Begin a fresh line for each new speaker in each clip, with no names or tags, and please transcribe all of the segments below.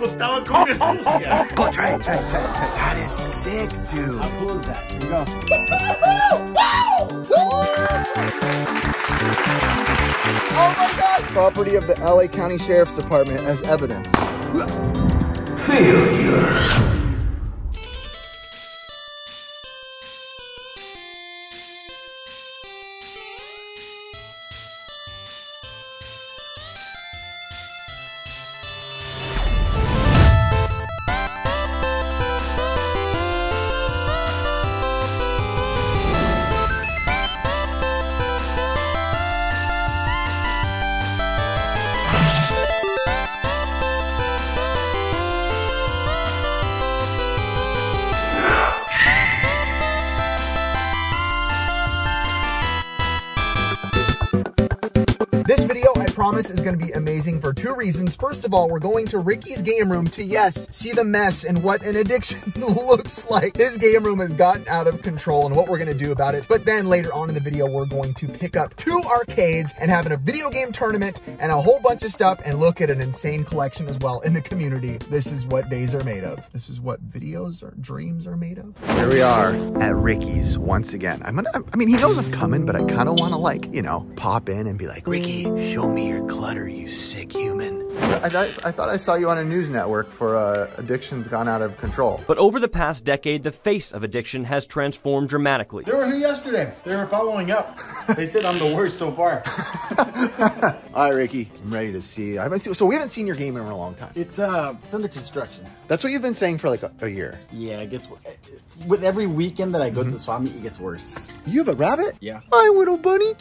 contaba con mi astucia.
Go try it, try it, try it, try. That is sick, dude.
How cool is that? Here we go.
Oh my god! Property of the LA County Sheriff's Department as evidence. This reasons. First of all, we're going to Ricky's game room to, yes, see the mess and what an addiction looks like. His game room has gotten out of control and what we're to do about it. But then later on in the video, we're going to pick up two arcades and having a video game tournament and a whole bunch of stuff and look at an insane collection as well in the community. This is what days are made of. This is what videos or dreams are made of. Here we are at Ricky's once again. I'm gonna, I mean, he knows I'm coming, but I kind of want to like, you know, pop in and be like, Ricky, show me your clutter, you sick human. I, thought- I thought I saw you on a news network for uh, addictions gone out of control.
But over the past decade, the face of addiction has transformed dramatically.
They were here yesterday. They were following up. They said I'm the worst so far.
All right, Ricky, I'm ready to see. I haven't seen, so we haven't seen your game in a long time.
It's uh, it's under construction.
That's what you've been saying for like a, a year.
Yeah, it gets with every weekend that I go
Mm-hmm.
to the swap meet, it gets worse.
You have a rabbit?
Yeah.
My little bunny.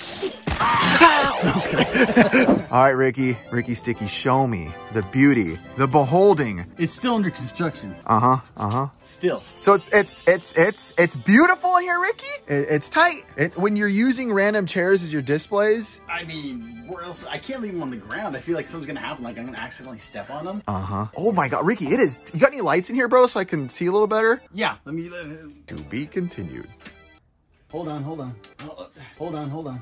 All right, Ricky, Ricky Sticky, show me the beauty, the beholding.
It's still under construction.
Uh huh. Uh huh.
Still.
So it's it's it's it's it's beautiful in here, Ricky. It, it's tight. It's when you're using random chairs as your displays.
I mean, where else? I can't leave them on the ground. I feel like something's gonna happen. Like I'm gonna accidentally step on them.
Uh huh. Oh my God, Ricky, it is. You got any lights in here, bro, so I can see a little better?
Yeah. Let me. Uh,
To be continued.
hold on. Hold on. Hold on. Hold on.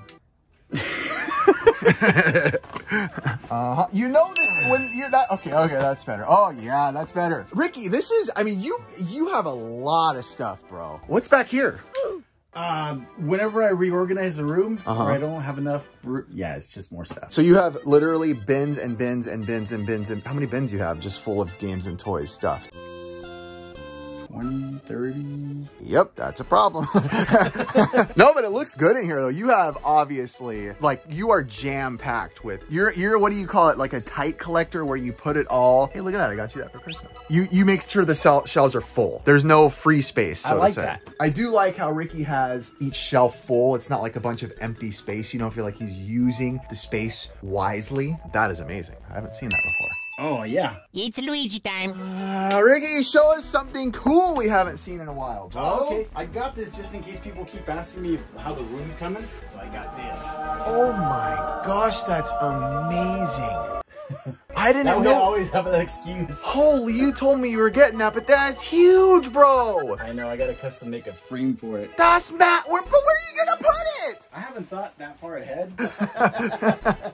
Uh-huh. You know this when you're that okay, okay, that's better. Oh yeah, that's better. Ricky, this is I mean you you have a lot of stuff, bro. What's back here?
Um, whenever I reorganize the room,
Uh-huh.
I don't have enough. Room, yeah, it's just more stuff.
So you have literally bins and bins and bins and bins and how many bins you have just full of games and toys stuff?
20, 30.
Yep, that's a problem. no, but it looks good in here though. You have obviously like you are jam packed with you're you're what do you call it? Like a tight collector where you put it all. Hey, look at that! I got you that for Christmas. You you make sure the sel- shelves are full. There's no free space. So
I like
to say.
that.
I do like how Ricky has each shelf full. It's not like a bunch of empty space. You don't feel like he's using the space wisely. That is amazing. I haven't seen that before.
Oh yeah.
It's Luigi time.
Uh, Ricky, show us something cool we haven't seen in a while, bro.
Oh, okay. I got this just in case people keep asking me how the room's coming. So I got this.
Oh my gosh, that's amazing. I didn't
That way I always have an excuse.
Holy, you told me you were getting that, but that's huge, bro.
I know. I got to custom make a frame for it.
That's Matt. Where, but where
I haven't thought that far ahead.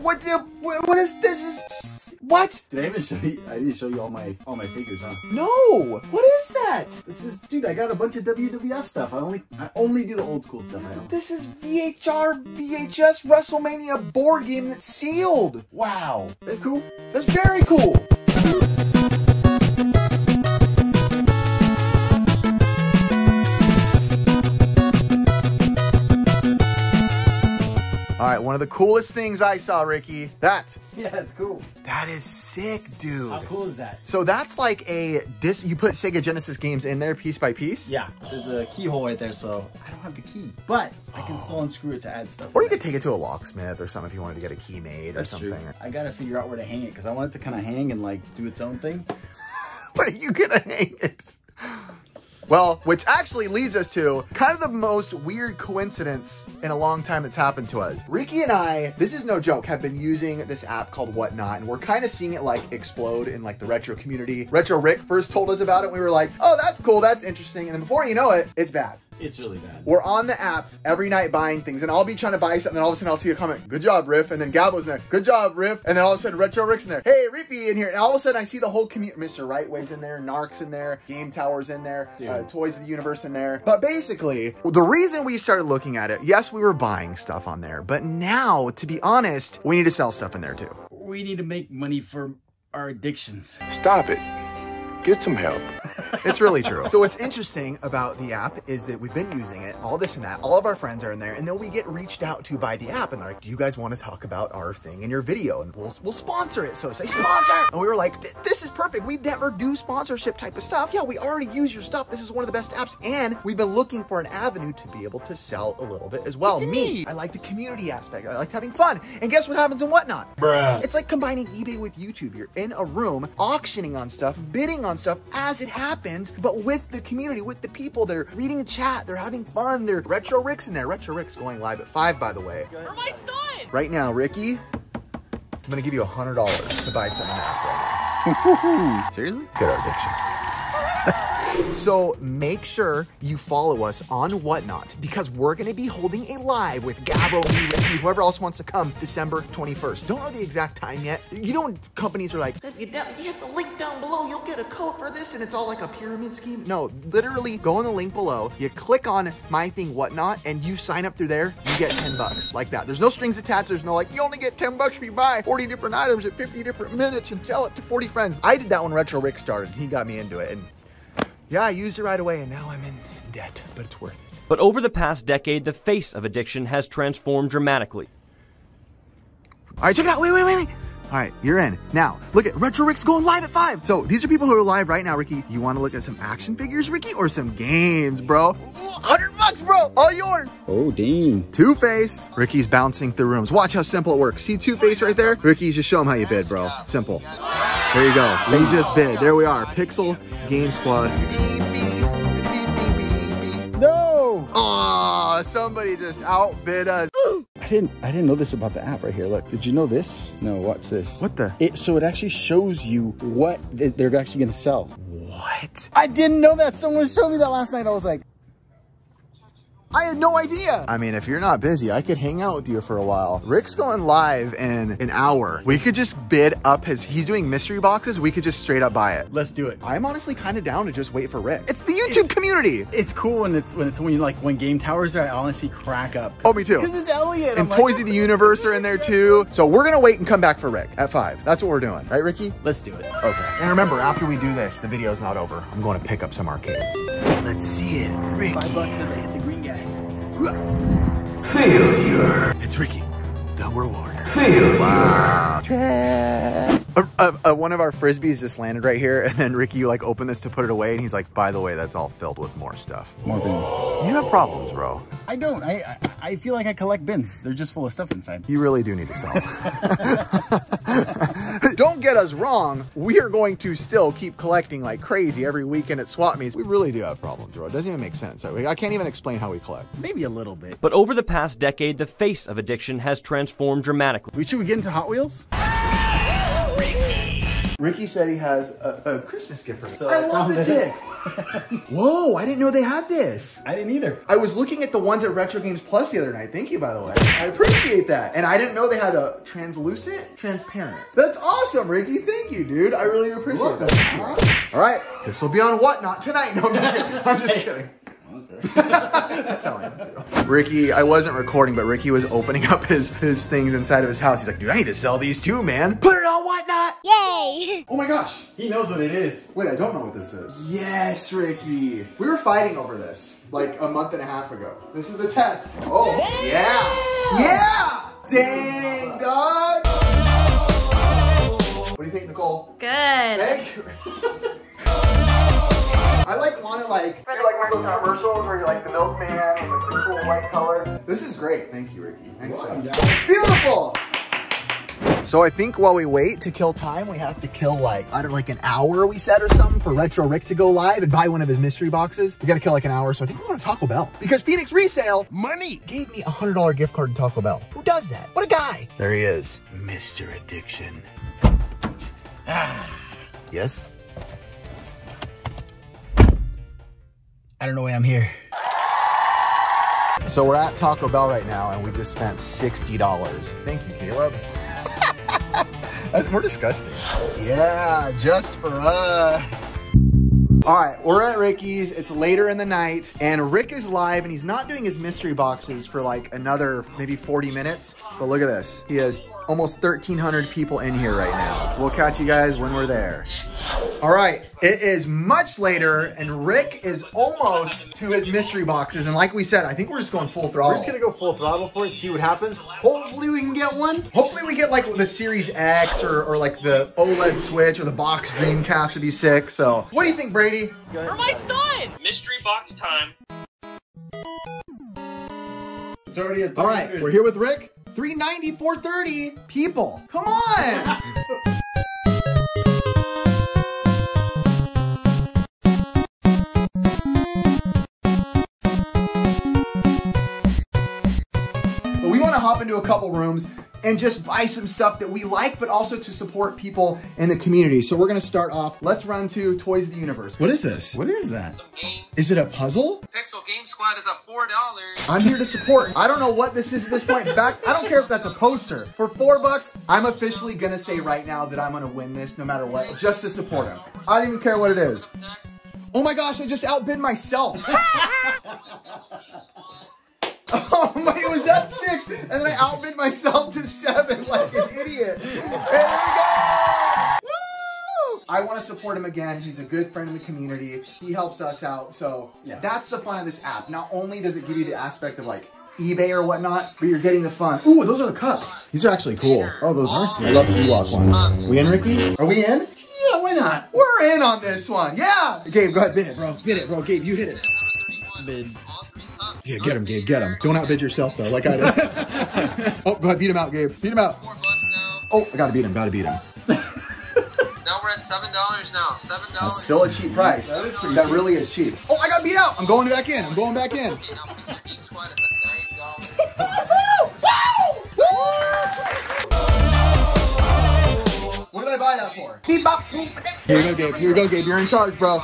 What the? What what is this? Is what?
Did I even show you? I didn't show you all my all my figures, huh?
No. What is that?
This is, dude. I got a bunch of WWF stuff. I only I only do the old school stuff. I don't.
This is VHR VHS WrestleMania board game that's sealed. Wow.
That's cool.
That's very cool. All right, one of the coolest things I saw, Ricky. That
Yeah, it's cool.
that is sick, dude.
How cool is that?
So that's like a disc. You put Sega Genesis games in there piece by piece.
Yeah, there's a keyhole right there, so I don't have the key, but I can still unscrew it to add stuff.
Or you could take it to a locksmith or something if you wanted to get a key made or
That's
something.
true. I gotta figure out where to hang it because I want it to kind of hang and like do its own thing.
Where are you gonna hang it? Well, which actually leads us to kind of the most weird coincidence in a long time that's happened to us. Ricky and I, this is no joke, have been using this app called Whatnot, and we're kind of seeing it like explode in like the retro community. Retro Rick first told us about it. And we were like, oh, that's cool, that's interesting. And then before you know it, it's bad.
It's really bad.
We're on the app every night buying things, and I'll be trying to buy something, and all of a sudden I'll see a comment, good job, Riff, and then Gabo's in there, good job, Riff, and then all of a sudden Retro Rick's in there, hey, Rippy in here, and all of a sudden I see the whole community, Mr. Rightway's in there, Narc's in there, Game Tower's in there, uh, Toys of the Universe in there. But basically, the reason we started looking at it, yes, we were buying stuff on there, but now, to be honest, we need to sell stuff in there too.
We need to make money for our addictions.
Stop it. Get some help.
It's really true. So what's interesting about the app is that we've been using it, all this and that. All of our friends are in there, and then we get reached out to by the app, and they're like, "Do you guys want to talk about our thing in your video?" And we'll we'll sponsor it. So say sponsor, and we were like, "This is perfect. We never do sponsorship type of stuff. Yeah, we already use your stuff. This is one of the best apps, and we've been looking for an avenue to be able to sell a little bit as well. Me, I like the community aspect. I like having fun. And guess what happens and whatnot?
Bruh.
It's like combining eBay with YouTube. You're in a room auctioning on stuff, bidding on stuff as it happens, but with the community, with the people. They're reading the chat, they're having fun. They're Retro Rick's in there. Retro Rick's going live at 5, by the way.
For my son!
Right now, Ricky, I'm gonna give you a $100 to buy something right now. Seriously? Good our addiction. So make sure you follow us on Whatnot because we're going to be holding a live with Gabo, me, Ricky, whoever else wants to come December 21st. Don't know the exact time yet. You know companies are like, if you, down, you hit the link down below, you'll get a code for this and it's all like a pyramid scheme. No, literally go on the link below, you click on my thing Whatnot and you sign up through there, you get 10 bucks like that. There's no strings attached. There's no like, you only get 10 bucks if you buy 40 different items at 50 different minutes and sell it to 40 friends. I did that when Retro Rick started. He got me into it and yeah, I used it right away, and now I'm in debt, but it's worth it.
But over the past decade, the face of addiction has transformed dramatically.
All right, check it out. Wait, wait, wait, wait. All right, you're in. Now, look at Retro Rick's going live at 5. So these are people who are live right now, Ricky. You want to look at some action figures, Ricky, or some games, bro? Ooh, 100 bucks, bro. All yours.
Oh, dang.
Two-Face. Ricky's bouncing through rooms. Watch how simple it works. See Two-Face right there? Ricky, just show him how you bid, bro. Simple. There you go. We just bid. There we are. Pixel Game Squad. Beep, beep, beep, beep, beep, beep.
No!
Aw, somebody just outbid us.
I didn't I didn't know this about the app right here. Look, did you know this? No, watch this.
What the?
It so it actually shows you what they're actually gonna sell.
What?
I didn't know that. Someone showed me that last night. I was like,
I had no idea. I mean, if you're not busy, I could hang out with you for a while. Rick's going live in an hour. We could just bid up his, he's doing mystery boxes. We could just straight up buy it.
let's do it.
I'm honestly kind of down to just wait for Rick. It's the YouTube community.
It's cool when it's when it's when you like when game towers are. I honestly crack up.
Oh, me too.
Because it's Elliot.
And
I'm like,
Toys of the Universe are in there too. So we're gonna wait and come back for Rick at five. That's what we're doing, right, Ricky?
Let's do it.
Okay. And remember, after we do this, the video's not over. I'm going to pick up some arcades. Let's see it, Ricky.
Five bucks says I hit the green guy.
It's Ricky, the rewarder. Wow. Uh, uh, uh, one of our frisbees just landed right here, and then Ricky like opened this to put it away, and he's like, "By the way, that's all filled with more stuff."
More bins.
You have problems, bro.
I don't. I, I I feel like I collect bins. They're just full of stuff inside.
You really do need to sell. don't get us wrong. We are going to still keep collecting like crazy every weekend at swap meets. We really do have problems, bro. It doesn't even make sense. I I can't even explain how we collect.
Maybe a little bit.
But over the past decade, the face of addiction has transformed dramatically.
We should we get into Hot Wheels?
Ricky said he has a, a Christmas gift for me.
So
I
I
love the dick. Whoa, I didn't know they had this.
I didn't either.
I was looking at the ones at Retro Games Plus the other night. Thank you, by the way. I appreciate that. And I didn't know they had a translucent, transparent. That's awesome, Ricky. Thank you, dude. I really appreciate that. All right, this will be on Whatnot tonight. No, I'm just kidding. I'm just kidding. That's how I am too. Ricky, I wasn't recording, but Ricky was opening up his his things inside of his house. He's like, dude, I need to sell these too, man. Put it on Whatnot.
Yay!
Oh my gosh.
He knows what it is.
Wait, I don't know what this is. Yes, Ricky. We were fighting over this like a month and a half ago. This is the test. Oh, yeah. Yeah. Dang, dog. What do you think, Nicole?
Good.
Thank you. I like want to like. You like one of those commercials where you're like the milkman with like, the cool white color. This is great. Thank you, Ricky. Nice job. Beautiful. So I think while we wait to kill time, we have to kill like, I don't like an hour we said or something for Retro Rick to go live and buy one of his mystery boxes. We gotta kill like an hour, so I think we're going to Taco Bell. Because Phoenix Resale
Money.
gave me a $100 gift card to Taco Bell. Who does that? What a guy. There he is. Mr. Addiction. Ah. yes?
I don't know why I'm here.
So we're at Taco Bell right now and we just spent $60. Thank you, Caleb. We're disgusting. Yeah, just for us. All right, we're at Ricky's. It's later in the night, and Rick is live, and he's not doing his mystery boxes for like another maybe 40 minutes. But look at this. He has almost 1,300 people in here right now. We'll catch you guys when we're there. All right, it is much later, and Rick is almost to his mystery boxes. And like we said, I think we're just going full throttle.
We're just gonna go full throttle for it, see what happens. Hopefully we can get one.
Hopefully we get like the Series X or, or like the OLED Switch or the box Dreamcast would be sick. So what do you think, Brady?
For my son! Mystery box time.
It's already a
All right, we're here with Rick. 390, 430 people. Come on. But we want to hop into a couple rooms and just buy some stuff that we like, but also to support people in the community. So we're going to start off. Let's run to Toys of the Universe. What is this?
What is that?
Some games.
Is it a puzzle?
Pixel Game Squad is at four dollars.
I'm here to support. I don't know what this is at this point. Back, I don't care if that's a poster. For four bucks, I'm officially gonna say right now that I'm gonna win this no matter what, just to support him. I don't even care what it is. Oh my gosh, I just outbid myself. Oh my, it was at six, and then I outbid myself to seven like an idiot. And there we go! Woo! I want to support him again. He's a good friend in the community. He helps us out. So
Yeah.
that's the fun of this app. Not only does it give you the aspect of like eBay or whatnot, but you're getting the fun. Ooh, those are the cups. These are actually cool.
Oh, those are
I love the Ewok one. We in, Ricky? Are we in?
Yeah, why not?
We're in on this one. Yeah. Gabe, go ahead, bid it, bro. Bid it, bro. Gabe, you hit it.
Bid.
Yeah, get him, Gabe. Get him. Don't outbid yourself though, like I did. oh, go ahead, beat him out, Gabe. Beat him out.
Four bucks now.
Oh, I gotta beat him. Gotta beat him.
Now we're at seven dollars now. Seven
That's
dollars.
still a cheap price.
That is pretty
That
cheap.
really is cheap. Oh, I got beat out. I'm going back in. I'm going back in.
Now Pixel Squad is at nine dollars.
What did I buy that for? Beep, bop, boop, Here we go, Gabe. Here we go, Gabe. You're in charge, bro.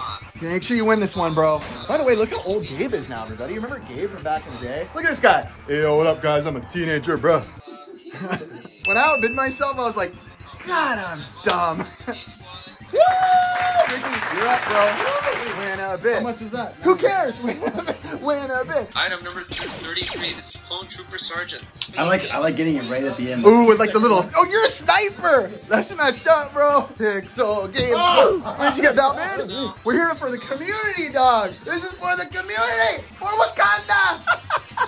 Make sure you win this one, bro. By the way, look how old Gabe is now, everybody. You remember Gabe from back in the day? Look at this guy. Hey, yo, what up, guys? I'm a teenager, bro. when I outbid myself, I was like, God, I'm dumb. Woo! Ricky, you're up, bro. Win a bit.
How much is that?
Who cares? Win a bit. Win a bit.
Item number 33. This is Clone Trooper Sergeant.
I like I like getting it right at the end.
Ooh, with like the little. Oh, you're a sniper. That's messed up, bro. Pixel games.
Oh!
Where'd you get that, man? We're here for the community, dog. This is for the community. For Wakanda.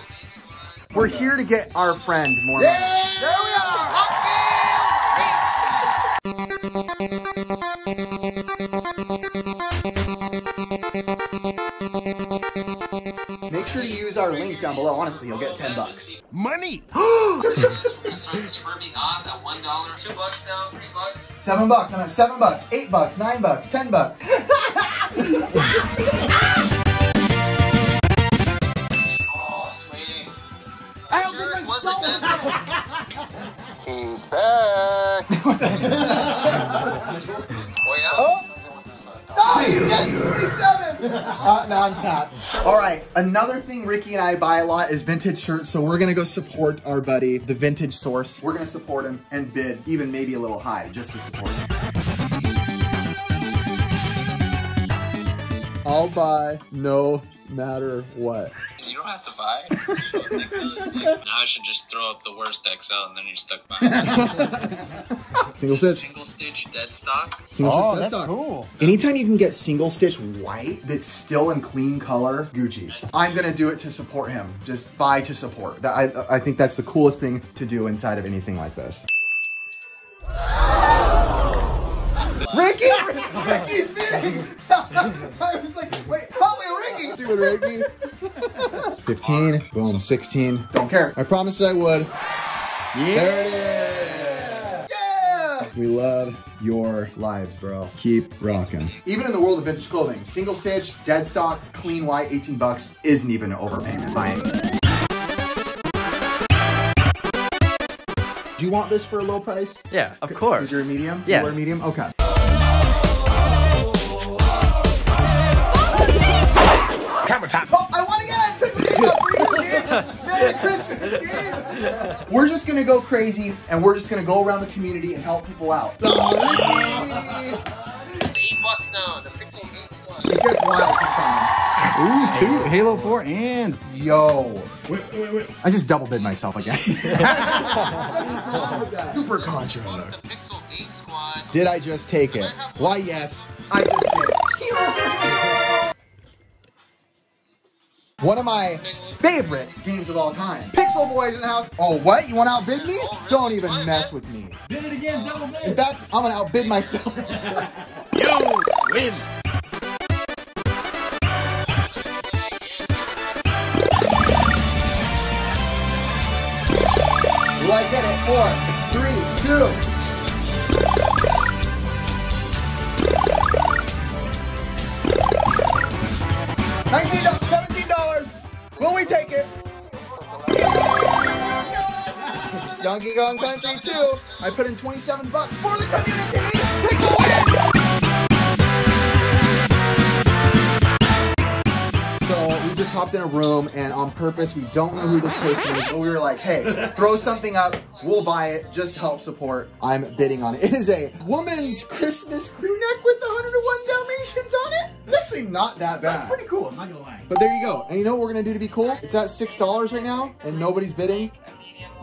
We're here to get our friend more money. There we are. Make sure to use our link down below. Honestly, you'll get 10 bucks.
Money!
Service for me off at one dollar. Two bucks now. Three bucks.
Seven bucks. I'm seven bucks, eight bucks, nine bucks, ten bucks.
Oh, sweet.
I
Sure,
outbid
it wasn't
myself.
bad.
He's back!
Oh yeah.
Oh! Oh, you did 67! uh, now I'm tapped. All right, another thing Ricky and I buy a lot is vintage shirts, so we're gonna go support our buddy, the Vintage Source. We're gonna support him and bid even maybe a little high just to support him. I'll buy no matter what.
You don't have to buy. now I should just throw up the worst XL and then you're stuck buying.
Single stitch.
Single stitch dead stock.
Single
Oh,
stitch,
that's
stock.
cool.
Anytime you can get single stitch white that's still in clean color, Gucci. I'm gonna do it to support him. Just buy to support. I, I think that's the coolest thing to do inside of anything like this. Ricky! Ricky's bidding! I was like, wait, oh, wait, Ricky! Do 15, boom, 16. Don't care. I promised I would. Yeah. There it is. Yeah! We love your lives, bro. Keep rocking. Even in the world of vintage clothing, single stitch, dead stock, clean white, 18 bucks isn't even an overpayment by any. Do you want this for a low price?
Yeah, of course.
Is your medium?
Yeah.
You wear medium? Okay.
Camera time!
Oh, I won again! Quickly, Gabe, up, breathe, Gabe. a Christmas game. We're just gonna go crazy and we're just gonna go around the community and help people out.
Eight bucks now. The Pixel Game Squad.
It gets wild sometimes.
Ooh, two Halo 4 and
Yo.
wait, wait, wait.
I just double bid myself again. Super Contra.
The Pixel Game Squad.
Did I just take it? Why, yes, I just did. One of my favorite games of all time. Pixel Boys in the house. Oh, what? You want to outbid me? Don't even mess with me.
Did it again, double bid.
In fact, I'm gonna outbid myself.
You win.
Do I get it? Four, three, two. Take it? Donkey Kong Country 2. I put in 27 bucks for the community. Pixel win! So we just hopped in a room and on purpose, we don't know who this person is, but we were like, hey, throw something up, we'll buy it, just help support. I'm bidding on it. It is a woman's Christmas crew neck with 101 Dalmatians on it. It's actually not that bad.
That's Pretty cool, I'm not gonna lie.
But there you go. And you know what we're gonna do to be cool? It's at six dollars right now, and nobody's bidding.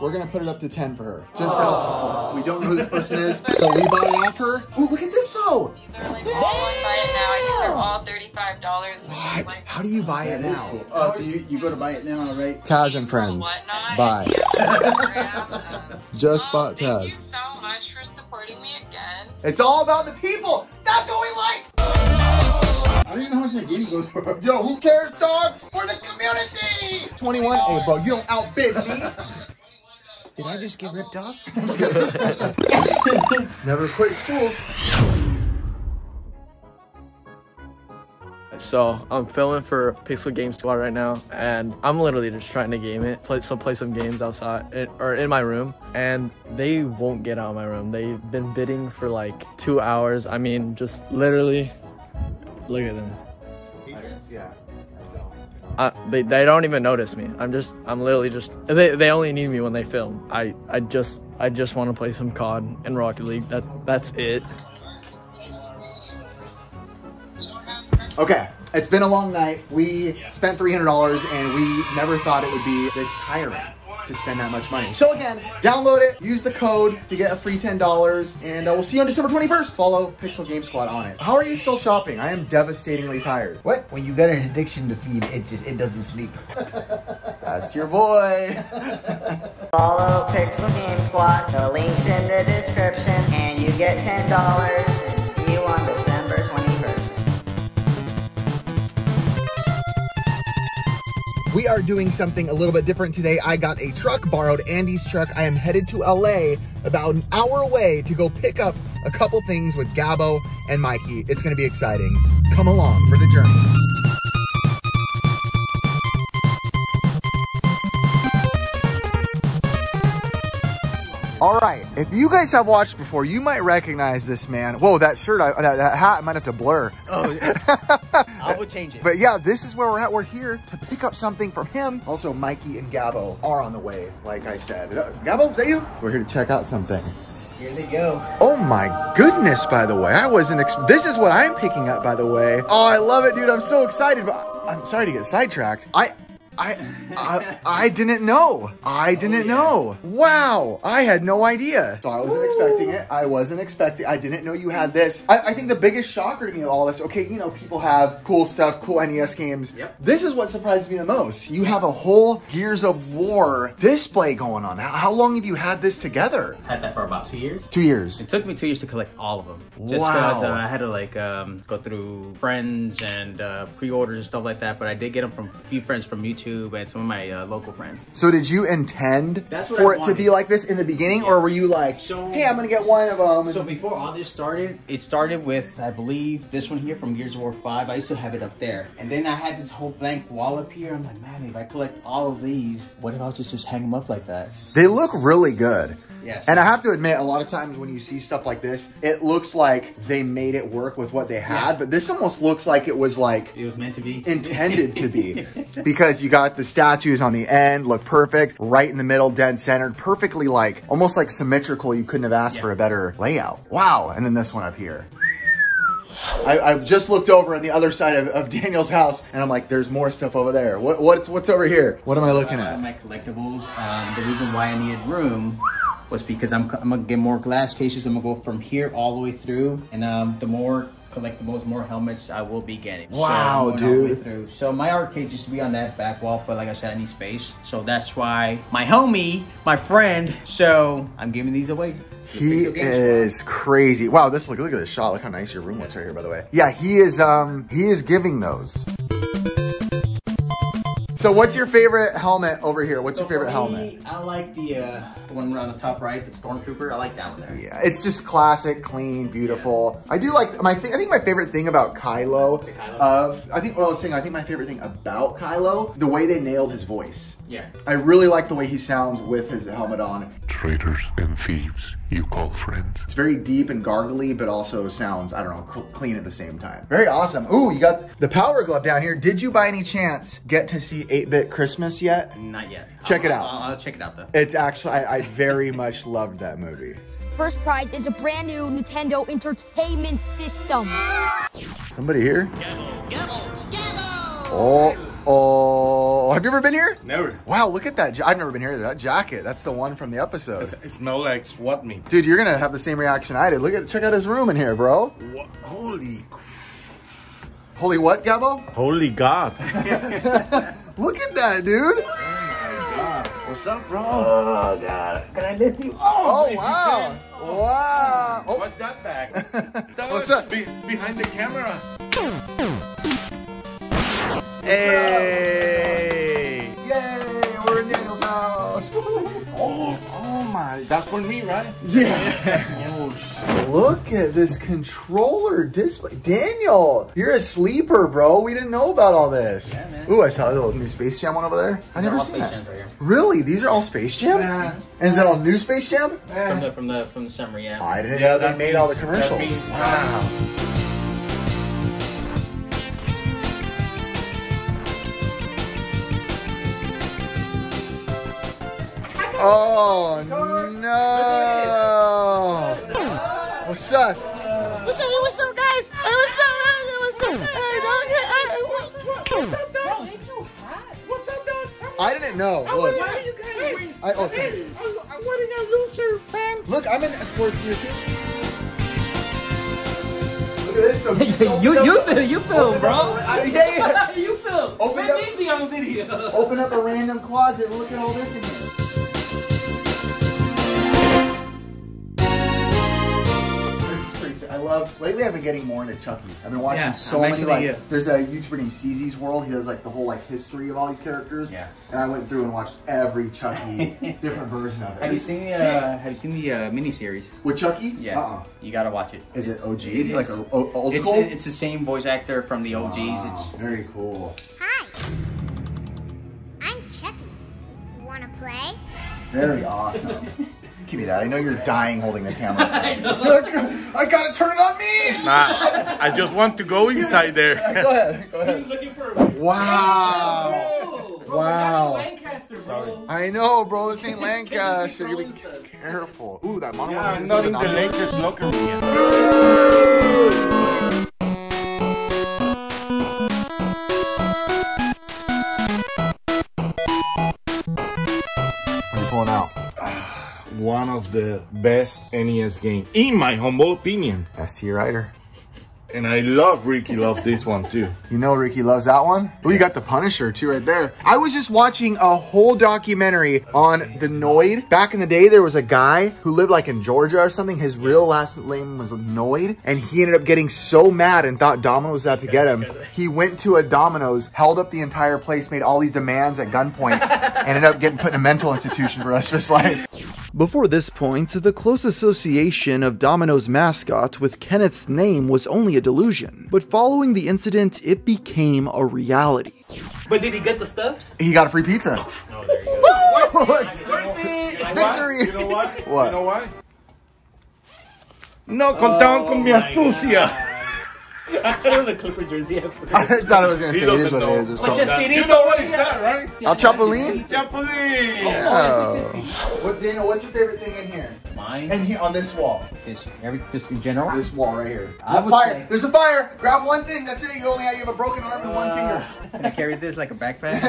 We're gonna put it up to ten for her, just to help. We don't know who this person is, so we bought it off her. Oh, look at this though.
They're like all on buy it now. I think they're all thirty-five dollars.
What? How do you buy it now?
Oh, so you, you go to buy it now, right?
Taz and friends,
Whatnot.
buy.
Um,
Just
oh,
bought
Thank you so much for supporting me again.
It's all about the people. That's what we like.
I don't even know how much that game goes for.
Yo, who cares, dog? For the community. 21. Hey, bro, you don't outbid me. Did I just get ripped off? I'm just kidding. Never quit schools.
So I'm filming for Pixel Game Squad right now, and I'm literally just trying to game it, play so play some games outside in, or in my room, and they won't get out of my room. They've been bidding for like two hours. I mean, just literally, look at them.
Yeah.
They, they don't even notice me. I'm just I'm literally just they, they only need me when they film. I I just I just want to play some COD and Rocket League. That that's it.
Okay, it's been a long night. We spent $300 and we never thought it would be this tiring to spend that much money. So again, download it, use the code to get a free $10, and uh, we'll see you on December 21st. Follow Pixel Game Squad on it. How are you still shopping? I am devastatingly tired.
What? When you got an addiction to feed, it just it doesn't sleep.
That's your boy.
Follow Pixel Game Squad. The link's in the description, and you get ten dollars. And see you on December
We are doing something a little bit different today. I got a truck, borrowed Andy's truck. I am headed to LA about an hour away to go pick up a couple things with Gabo and Mikey. It's gonna be exciting. Come along for the journey. All right, if you guys have watched before, you might recognize this man. Whoa, that shirt, I, that, that hat, I might have to blur.
Oh, I will change it.
But yeah, this is where we're at. We're here to pick up something from him. Also, Mikey and Gabo are on the way, like I said. Uh, Gabo, is that you? We're here to check out something.
Here they go.
Oh my goodness, by the way. I wasn't, ex- this is what I'm picking up, by the way. Oh, I love it, dude. I'm so excited, but I'm sorry to get sidetracked. I, I, I, I didn't know. I didn't know. Wow. I had no idea. So I wasn't expecting it. I wasn't expecting, I didn't know you had this. I, I think the biggest shocker to me of all this, okay, you know, people have cool stuff, cool NES games.
Yep.
This is what surprised me the most. You have a whole Gears of War display going on. How, how long have you had this together?
Had that for about two years.
Two years.
It took me two years to collect all of them. Just
Wow.
because uh, I had to like um, go through friends and uh, pre-orders and stuff like that. But I did get them from a few friends from YouTube and some of my uh, local friends.
So did you intend for it to be like this in the beginning, or were you like,
So-
hey, I'm gonna get one of them?
So before all this started, it started with I believe this one here from Gears of War Five. I used to have it up there, and then I had this whole blank wall up here. I'm like, man, if I collect all of these, what if I was just just hang them up like that?
they look really good.
Yes.
And I have to admit, a lot of times when you see stuff like this, it looks like they made it work with what they had, but this almost looks like it was like
It was meant to be.
intended to be because you got the statues on the end look perfect right in the middle dead centered perfectly like almost like symmetrical you couldn't have asked for a better layout wow and then this one up here I, I've just looked over on the other side of, of Daniel's house, and I'm like, "There's more stuff over there. What, what's what's over here? What am I looking
Uh,
at?"
my collectibles. Um, the reason why I needed room was because I'm, I'm gonna get more glass cases. I'm gonna go from here all the way through, and um, the more collectibles, more helmets I will be getting.
Wow,
I'm going all the way
dude.
through. So my arcade used to be on that back wall, but like I said, I need space. So that's why my homie, my friend. So I'm giving these away.
He
Pixel Game Squad.
is crazy. Wow, this look look at this shot. Look how nice your room looks right here, by the way. Yeah, he is um he is giving those. So what's your favorite helmet over here? What's
So
your favorite
me,
helmet?
I like the uh, the one on the top right, the Stormtrooper. I like that one there.
Yeah, it's just classic, clean, beautiful. I do like my thing. I think my favorite thing about Kylo,
Kylo?
of I think what I was saying. I think my favorite thing about Kylo, the way they nailed his voice.
Yeah.
I really like the way he sounds with his helmet on.
Traitors and thieves you call friends.
It's very deep and gargly, but also sounds, I don't know, cl- clean at the same time. Very awesome. Ooh, you got the power glove down here. Did you by any chance get to see 8-Bit Christmas yet?
Not yet.
Check it
I'll-
out.
I'll, I'll check it out though.
It's actually, I, I very much loved that movie.
First prize is a brand new Nintendo Entertainment System.
Somebody here? Oh, oh. Have you ever been here?
Never.
Wow, look at that. I've never been here. That jacket. That's the one from the episode.
It smells like swap meat.
Dude, you're gonna have the same reaction I did. Look at, check out his room in here, bro.
Wha- Holy,
Holy what, Gabo?
holy God.
Look at that, dude.
Oh What's up, bro?
Oh god. Can I lift you?
Oh, oh wow. Wow. Oh,
What's that back? That
What's
was
up?
Be- behind the camera.
hey. Yay, we're in Daniel's house.
Oh, oh my. That's for me, right?
Yeah.
Oh,
Look at this controller display. Daniel, you're a sleeper, bro. We didn't know about all this.
Yeah, man.
Ooh, I saw a little new Space Jam one over there. I
They're
never
all
seen
Space
that.
Jams right here.
Really? These are all Space Jam?
Yeah.
And is that all new Space Jam?
From the from the from the summer, yeah.
I didn't
Yeah,
know they
that
made all the commercials. wow. Oh no! What's up? What's up, guys? Hey, what's up? Hey, what's up? Hey, dog. Hey, hey, what- I didn't know. Look. I, oh, sorry.
I'm wearing a loser pants.
Look, I'm in a sports gear too. Look at this. So he
you
opened
you feel you feel bro.
up yeah, yeah.
you feel.
Open
Let
up-
me be on video.
Open up a random closet and look at all this in here. Love. Lately, I've been getting more into Chucky. I've been watching
Yeah,
so
I'm
many. Like,
uh,
there's a YouTuber named CZ's World. He does like the whole like history of all these characters.
Yeah.
And I went through and watched every Chucky different version of it.
Have you seen the uh, Have you seen the uh, miniseries?
with Chucky?
Yeah.
Uh-uh.
You gotta watch it.
Is it OG?
It
like
is.
a, o- old
It's
school?
it's the same voice actor from the OGs.
Wow,
It's
very cool.
Hi. I'm Chucky. Wanna play?
Very awesome. Give me that. I know you're dying holding the camera. I I gotta turn it on me.
Nah, I just want to go inside there.
Go ahead. Go ahead.
looking for.
Wow.
Bro,
Wow.
Oh Lancaster, bro.
I know, bro. This ain't Lancaster. You
Controlling
be careful. Ooh, that mono
Yeah, I'm
is
not in the
phenomenal.
Lakers locker room yet. Of the best NES game, in my humble opinion.
ST Rider.
And I love Ricky love this one too.
You know Ricky loves that one? Oh, you got the Punisher too right there. I was just watching a whole documentary on the Noid. Back in the day, there was a guy who lived like in Georgia or something. His real last name was Noid. And he ended up getting so mad and thought Domino's was out to get him. He went to a Domino's, held up the entire place, made all these demands at gunpoint, and ended up getting put in a mental institution for the rest of his life. Before this point, the close association of Domino's mascot with Kenneth's name was only a delusion. But following the incident, it became a reality.
But did he get the stuff?
He got a free pizza.
Oh, Worth it.
Victory.
You know what?
What?
You know why? No contaban con mi astucia.
I thought it was a Clipper jersey at first.
I thought I was gonna
He
say it is
doesn't
what
know.
it is or
But
something.
just
You know what what oh, oh. is that, right?
Al Chapulín?
Chapulín.
Oh. What Daniel? What's your favorite thing in here?
Mine.
And here on this wall.
Just, every, just in general.
This wall right here.
I
What
would
fire?
say-
There's a fire. Grab one thing. That's it. You only have, you have a broken arm and one uh, finger.
Can I carry this like a backpack?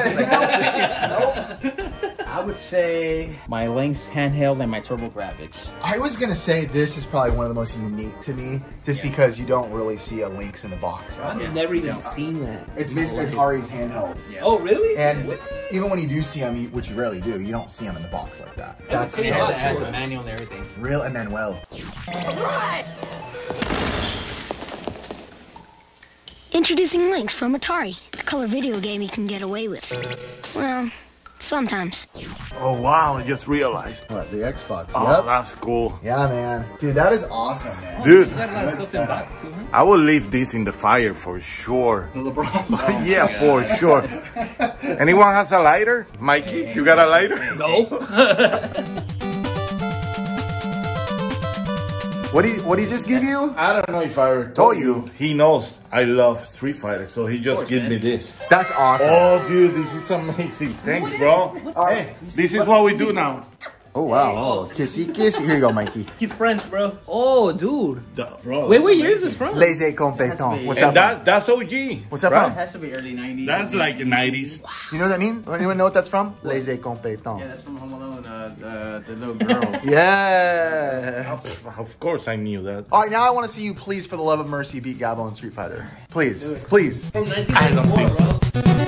I would say my Lynx handheld and my TurboGrafx.
I was gonna say this is probably one of the most unique to me, just because you don't really see a Lynx in the box.
I've never even seen that.
It's basically it's Ari's handheld.
Oh, really?
And even when you do see them, which you rarely do, you don't see them in the box like that. That's
It
that's
has, it has a manual and everything.
real Emmanuel.
Introducing Lynx from Atari, the color video game you can get away with. Well, sometimes.
Oh wow! I just realized.
What the Xbox?
Oh,
Yep.
that's cool,
Yeah, man. Dude, that is awesome, man.
dude.
You got a stuff in box too, huh?
I will leave this in the fire for sure.
The LeBron.
yeah, for sure. Anyone has a lighter? Mikey, you got a lighter?
No.
What did you What do you just give you?
I don't know if I ever told you. He knows I love Street Fighter, so he just gave me this.
That's awesome.
Oh, dude, this is amazing. Thanks, bro. Hey, this is what we do now.
Oh wow. Kissy kissy. Here you go, Mikey.
He's French, bro. Oh, dude.
Bro,
Wait, what year is this from?
Les compétents. What's
and
up?
that's that's OG.
What's that
right?
from?
It has to be early 90s.
That's like the 90s.
You know what that means? Anyone know what that's from? Les compétents.
Yeah, that's from Home Alone, uh, the, the little girl.
Yeah.
Of course, I knew that.
All right, now I want to see you, please, for the love of mercy, beat Gabo in Street Fighter. Please, please.
From 1994, bro.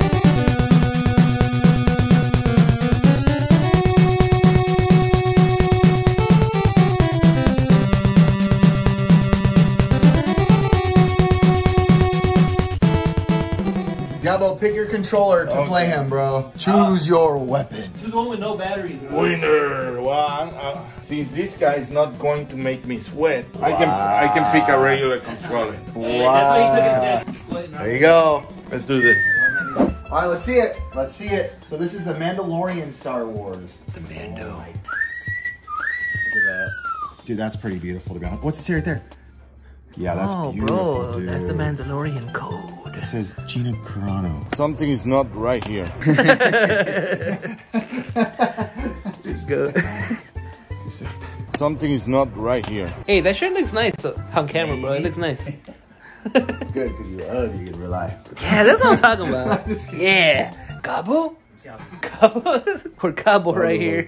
Gabo, pick your controller to play him, bro. Choose your weapon.
Choose one with no batteries, bro.
Winner. Well, I'm, uh, since this guy is not going to make me sweat, I can I can pick a regular controller.
Hey, That's why he took his dad. He's sweating,
There you go.
Let's do this.
All right, let's see it. Let's see it. So this is the Mandalorian Star Wars. The Mando. Look at that. Dude, that's pretty beautiful to be honest. What's this here right there? Yeah, that's
oh,
beautiful,
bro,
dude.
that's the Mandalorian code.
It says Gina Carano.
Something is not right here.
Just go.
Something is not right here.
Hey, that shirt looks nice on camera, bro. It looks nice.
It's good because you're ugly in real life.
Yeah, that's what I'm talking about.
Just kidding.
Yeah. Cabo? Cabo? Or Cabo right oh, here.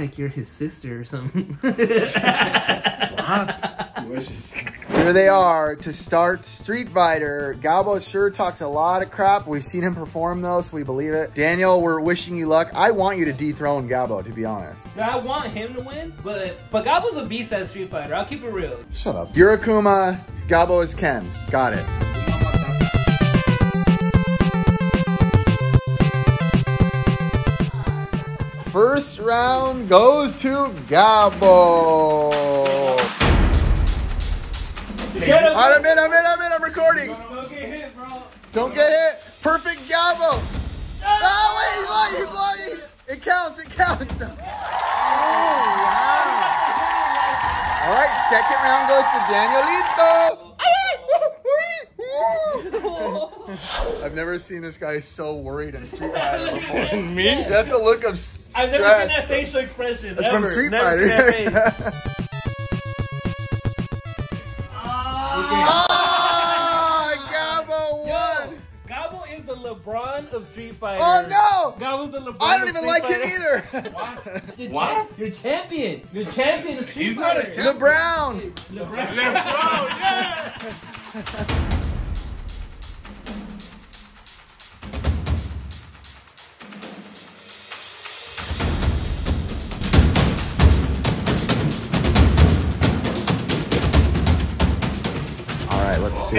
Like you're his sister or something.
Here they are to start Street Fighter. Gabo sure talks a lot of crap. We've seen him perform though, so we believe it. Daniel, we're wishing you luck. I want you to dethrone Gabo, to be honest.
I want him to win, but but Gabo's a beast at Street Fighter. I'll keep it real.
Shut up. You're Akuma, Gabo is Ken. Got it. First round goes to Gabo.
Get him!
Right, I'm in, I'm in, I'm in, I'm recording.
Don't get hit, bro.
Don't get hit. Perfect Gabo. Oh, wait, he's lying, he's lying. It counts, it counts. Oh, wow. All right, second round goes to Danielito. I've never seen this guy so worried in Street Fighter before.
Me?
That's the look of stress.
I've never seen that facial expression.
That's
ever.
from Street
Never
Fighter.
seen that face.
Ah, Gabo won.
Gabo is the LeBron of Street Fighter.
Oh no!
Gabo's the LeBron.
I don't
of
even
Street
like
Fighter.
him either.
You're
What?
cha- You're champion. You're champion of Street
He's not a
Fighter.
the Brown.
LeBron.
LeBron, yeah!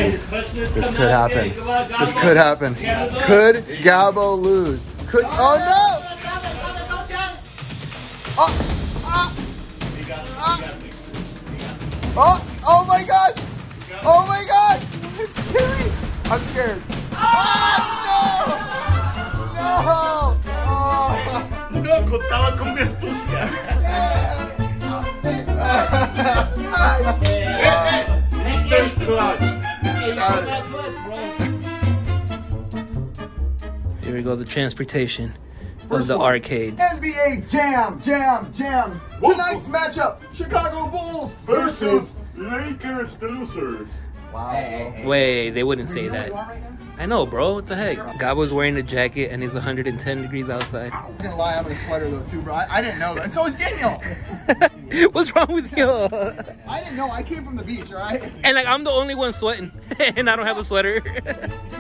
This could happen.
Okay, come on, Gabo.
This could happen. Could Gabo lose? Could oh no!
Here we go, the transportation of the
one.
arcades.
NBA Jam, Jam, Jam. Tonight's matchup: Chicago Bulls
Versus Lakers, the losers.
Wow.
Wait, they wouldn't say that. I know, bro. What the heck? Gabo's wearing a jacket and it's 110 degrees outside.
I'm gonna lie, I'm in a sweater though too, bro. I, I didn't know that. And so is Daniel.
What's wrong with you?
I didn't know. I came from the beach, all right?
And like I'm the only one sweating, and I don't have a sweater.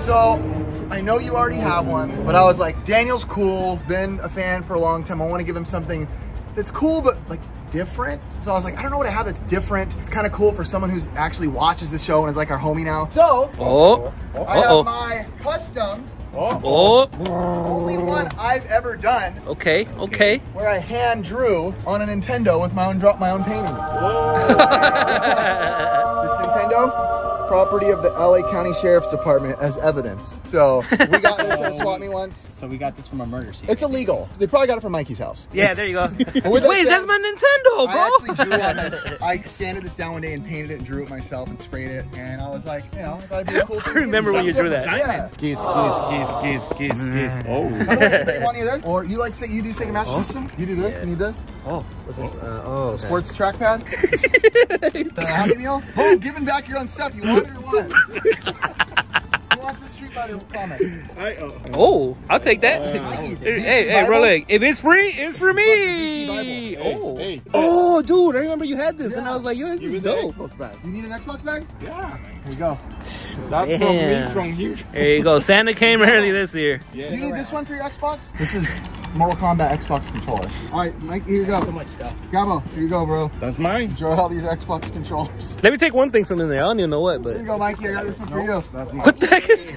So, I know you already have one, but I was like, Daniel's cool, been a fan for a long time. I want to give him something that's cool, but like different. So I was like, I don't know what I have that's different. It's kind of cool for someone who's actually watches the show and is like our homie now. So,
Oh,
I have my custom,
Oh,
only one I've ever done,
okay, okay.
where I hand drew on a Nintendo with my own drop, my own painting. this Nintendo, property of the LA County Sheriff's Department as evidence. So we got this at a swap meet once.
So we got this from a murder scene.
It's illegal. They probably got it from Mikey's house.
Yeah, there you go.
With that
Wait,
said,
that's my Nintendo, bro.
I actually drew on this. I sanded this down one day and painted it and drew it myself and sprayed it. And I was like, you know, I thought it'd be a cool thing. to
remember when you drew that.
different.
Kiss, kiss, kiss, kiss, kiss, kiss.
Yeah.
Oh.
By the way, you want any of this? Or you like say you do Sega Master System? You do this? You need this?
Oh,
What's this? Uh, oh, sports trackpad. uh, Happy Meal. Boom! Giving back your own stuff. You want it or what? Who wants this Street Fighter comic?
I, oh.
Oh, I'll take that.
Mikey,
hey, hey,
Bible?
Rolex. If it's free, it's for me.
Hey,
oh,
hey.
oh, dude, I remember you had this, and I was like, yo, this
Give
is dope.
You need an Xbox bag?
Yeah.
Here you go.
That's from
Yeah.
me, from you.
There you go. Santa came early this year.
Yeah.
You need this one for your Xbox? This is Mortal Kombat Xbox controller. All right, Mike, here you go. So much stuff. Gabo, here you go, bro.
That's mine.
Enjoy all these Xbox controllers.
Let me take one thing from in there. I don't even know what, but.
Here you
but
go, Mikey. I got this one for you.
That's
what the heck is?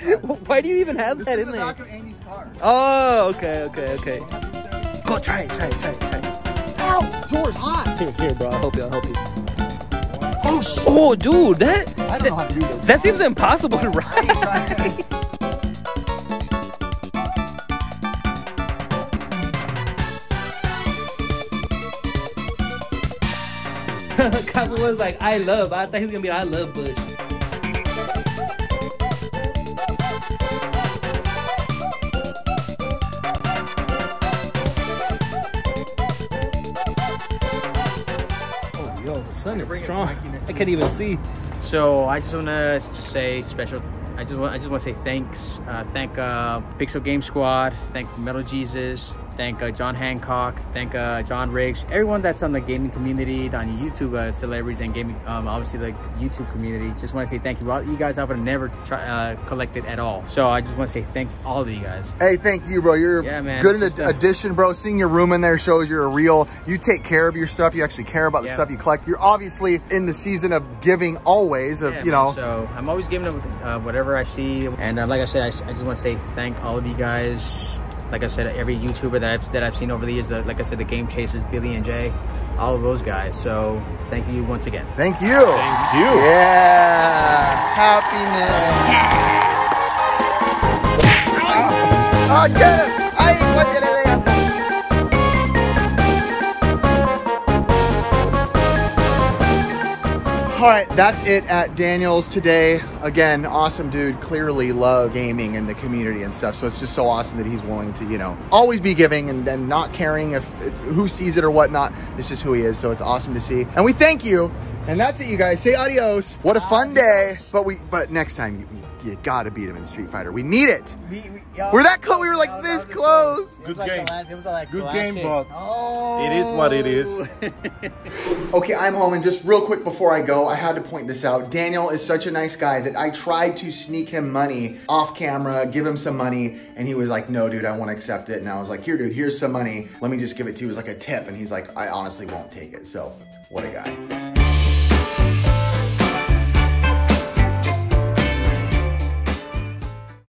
this
Why do you even have that in
the
there?
back of Andy's car.
Oh, okay, okay, okay. Go try it, try it, try it, try it.
Ow! Sword hot.
Here, here, bro. I'll help you. I'll help you.
Oh, shit.
Oh, dude, that
I don't know how to do this.
that seems impossible to ride. Cabo was like, I love. I thought he was gonna be like, I love Bush. Oh, yo, the sun is strong. I can't even see.
So I just want to just say special. I just want I just want to say thanks. Uh, thank uh, Pixel Game Squad. Thank Metal Jesus. Thank uh, John Hancock. Thank uh, John Riggs. Everyone that's on the gaming community, on YouTube uh, celebrities and gaming, um, obviously the YouTube community. Just want to say thank you. All you guys I would have never try, uh, collected at all. So I just want to say thank all of you guys.
Hey, thank you, bro. You're
Yeah, man.
good in
uh,
addition, bro. Seeing your room in there shows you're a real. You take care of your stuff. You actually care about the
Yeah.
stuff you collect. You're obviously in the season of giving always. Of
Yeah,
you
man,
know.
So I'm always giving them uh, whatever I see, and uh, like I said, I just want to say thank all of you guys. Like I said, every YouTuber that I've, that I've seen over the years, the, like I said, the Game Chasers, Billy and Jay, all of those guys. So thank you once again.
Thank you.
Thank you.
Yeah. Happiness. Oh, get it. Ay, guácalele. All right, that's it at Daniel's today. Again, awesome dude. Clearly love gaming and the community and stuff. So it's just so awesome that he's willing to, you know, always be giving and, and not caring if, if who sees it or whatnot. It's just who he is. So it's awesome to see. And we thank you. And that's it, you guys. Say adios. What a fun day. But we, but next time you, you gotta beat him in Street Fighter. We need it. We're that close. We were like this close.
Good game.
like
Good game, but
Oh.
it is what it is.
Okay, I'm home, and just real quick before I go, I had to point this out. Daniel is such a nice guy that I tried to sneak him money off camera, give him some money, and he was like, no, dude, I won't accept it. And I was like, here, dude, here's some money. Let me just give it to you as like a tip. And he's like, I honestly won't take it. So, what a guy.